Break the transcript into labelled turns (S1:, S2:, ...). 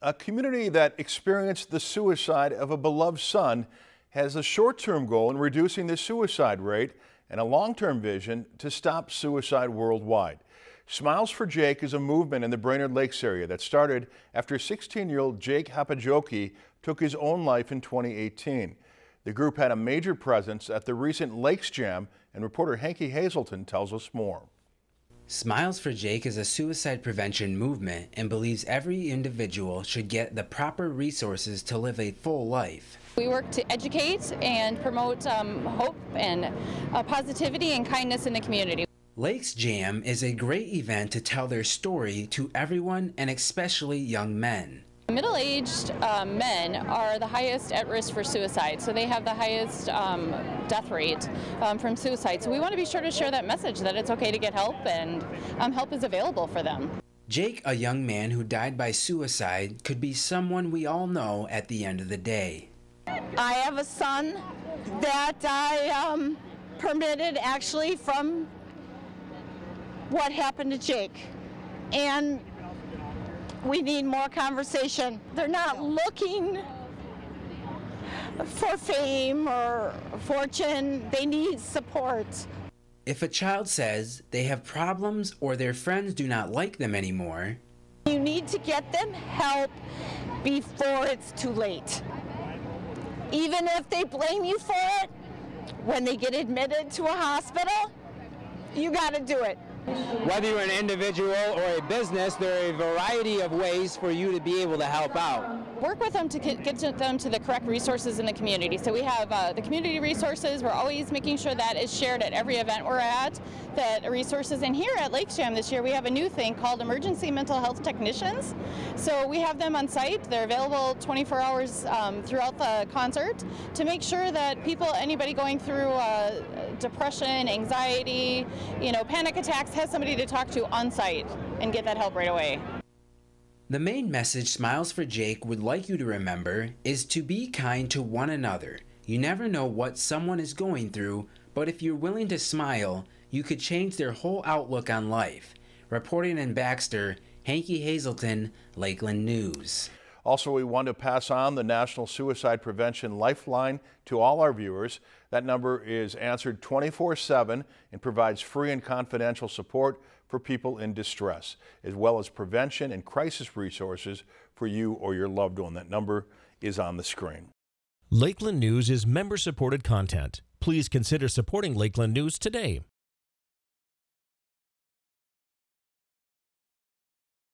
S1: A community that experienced the suicide of a beloved son has a short-term goal in reducing the suicide rate and a long-term vision to stop suicide worldwide. Smiles for Jake is a movement in the Brainerd Lakes area that started after 16-year-old Jake Haapajoki took his own life in 2018. The group had a major presence at the recent Lakes Jam, and reporter Hanky Hazelton tells us more.
S2: Smiles for Jake is a suicide prevention movement and believes every individual should get the proper resources to live a full life.
S3: We work to educate and promote um, hope and uh, positivity and kindness in the community.
S2: Lakes Jam is a great event to tell their story to everyone and especially young men.
S3: Middle-aged uh, men are the highest at risk for suicide, so they have the highest um, death rate um, from suicide. So we want to be sure to share that message that it's okay to get help and um, help is available for them.
S2: Jake, a young man who died by suicide, could be someone we all know at the end of the day.
S4: I have a son that I um, permitted actually from what happened to Jake. And we need more conversation. They're not looking for fame or fortune, they need support.
S2: If a child says they have problems or their friends do not like them anymore,
S4: you need to get them help before it's too late. Even if they blame you for it, when they get admitted to a hospital, you got to do it.
S5: Whether you're an individual or a business, there are a variety of ways for you to be able to help out.
S3: Work with them to get them to the correct resources in the community. So we have uh, the community resources. We're always making sure that is shared at every event we're at. That resources, and here at Lakes Jam this year, we have a new thing called Emergency Mental Health Technicians. So we have them on site. They're available 24 hours um, throughout the concert to make sure that people, anybody going through uh, depression, anxiety, you know, panic attacks has somebody to talk to on site and get that help right away.
S2: The main message Smiles for Jake would like you to remember is to be kind to one another. You never know what someone is going through, but if you're willing to smile, you could change their whole outlook on life. Reporting in Baxter, Hanky Hazelton, Lakeland News.
S1: Also, we want to pass on the National Suicide Prevention Lifeline to all our viewers. That number is answered 24 7 and provides free and confidential support for people in distress, as well as prevention and crisis resources for you or your loved one. That number is on the screen.
S6: Lakeland News is member supported content. Please consider supporting Lakeland News today.